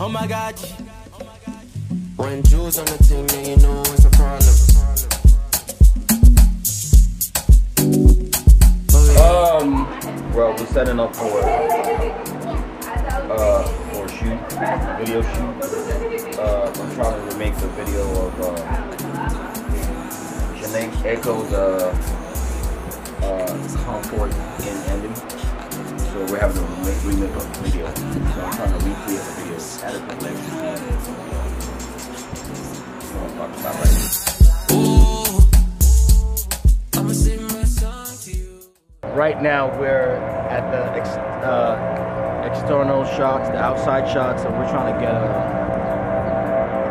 Oh my god. When Jules on the team, then you know it's a problem. Um, well, we're setting up for uh for a shoot, video shoot. Uh, I'm trying to make the video of uh, Jhene Aiko's uh uh comfort inn ending. So we're having a remake, the video. So I'm trying to recreate the video, a. So I'm talking about right Right now we're at the ex, uh, external shots, the outside shots, and we're trying to get a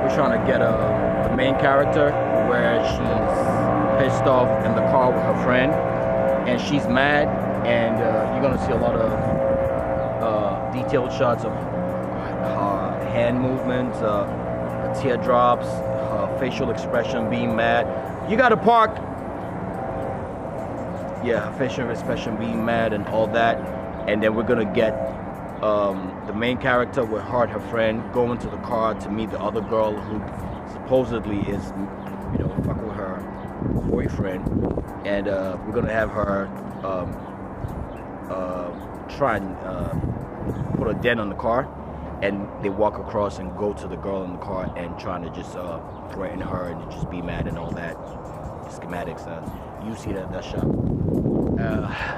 we're trying to get a the main character where she's pissed off in the car with her friend, and she's mad, and uh, you're gonna see a lot of uh, detailed shots of her hand movements, uh, teardrops, her facial expression being mad. You gotta park yeah, facial expression being mad and all that. And then we're gonna get um, the main character with her friend, going to the car to meet the other girl who supposedly is, you know, fucking with her boyfriend. And uh, we're gonna have her um, uh, try and uh, put a dent on the car. And they walk across and go to the girl in the car and trying to just uh, threaten her and just be mad and all that schematics. Uh, you see that that shot. Uh,